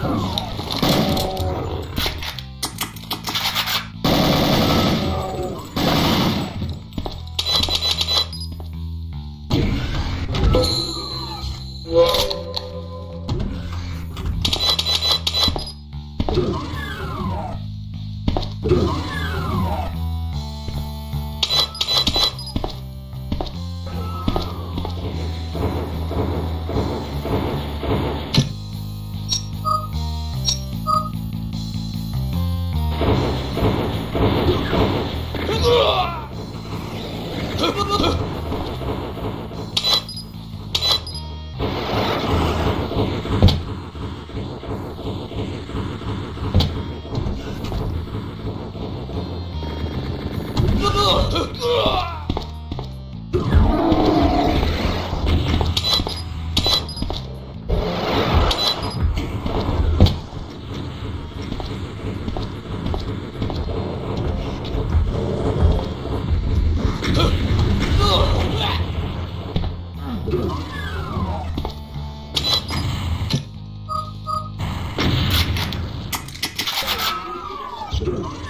Oh. monster.